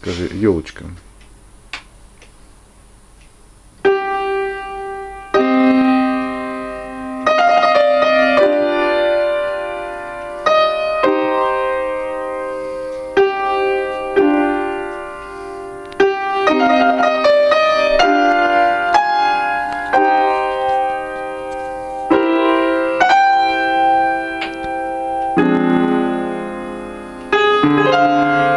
Скажи, елочка. Thank